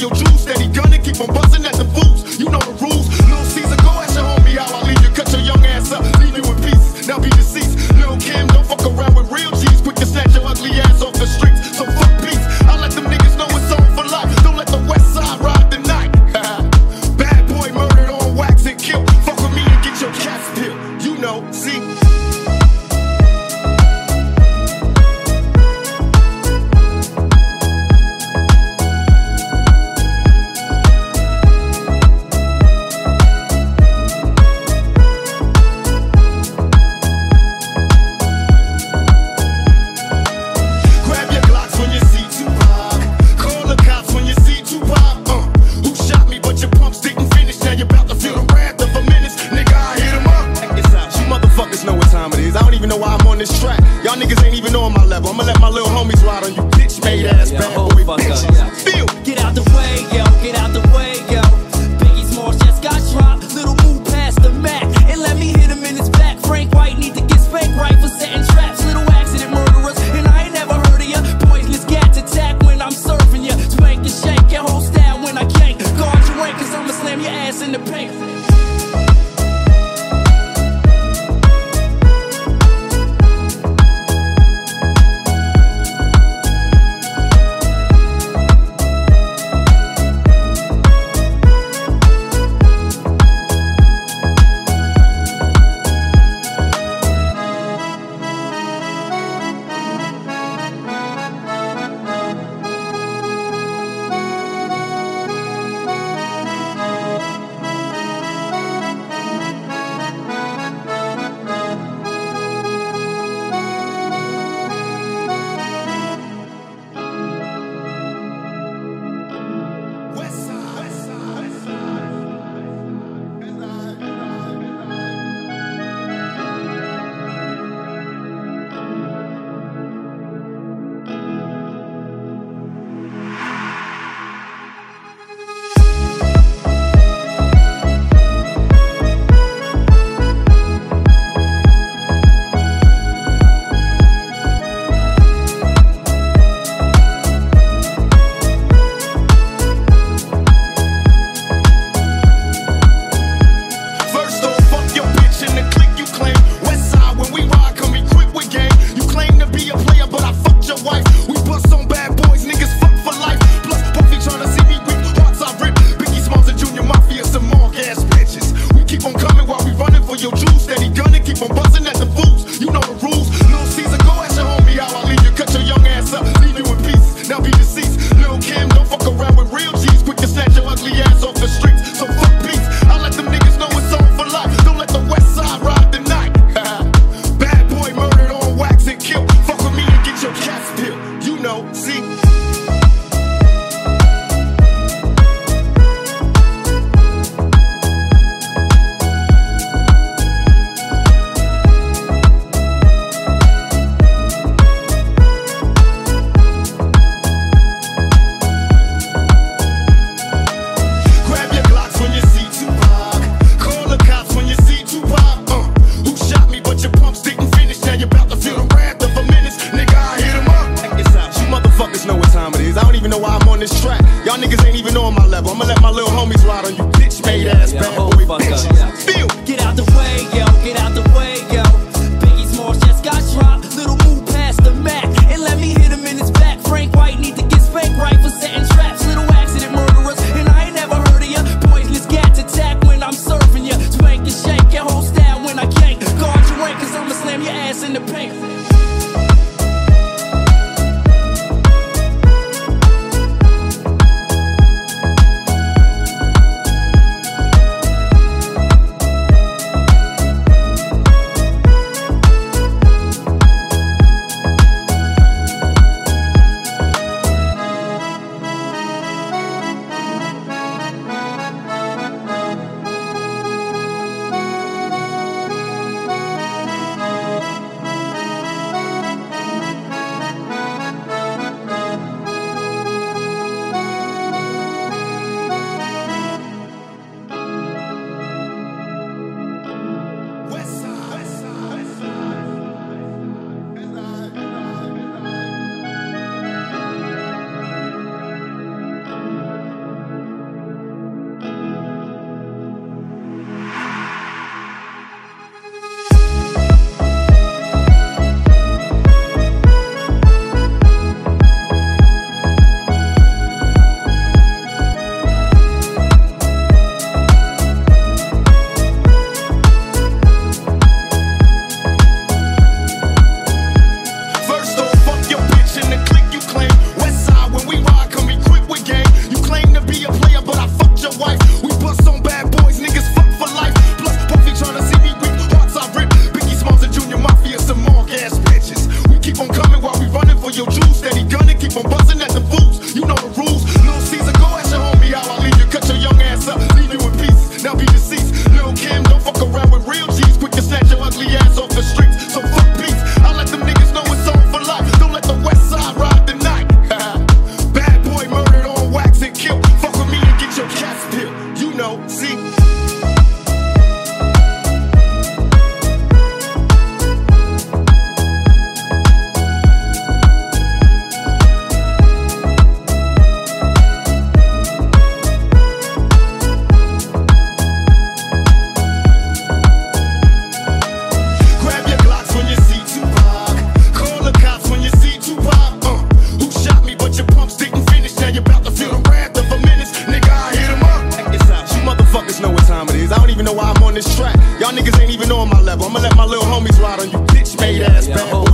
your dream. Y'all niggas ain't even on my level. I'ma let my little homies ride on you, bitch made ass yeah, bad boy bitch. from I'ma let my little level. I'ma let my little homies ride on you, bitch made ass bad